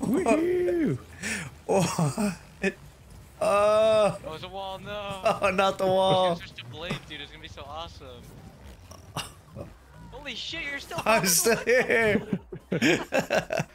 Woohoo! What? Oh, Oh, it's a wall. No. oh, not the wall. It's just a blade, dude. It's gonna be so awesome. Holy shit, you're still. I'm still here.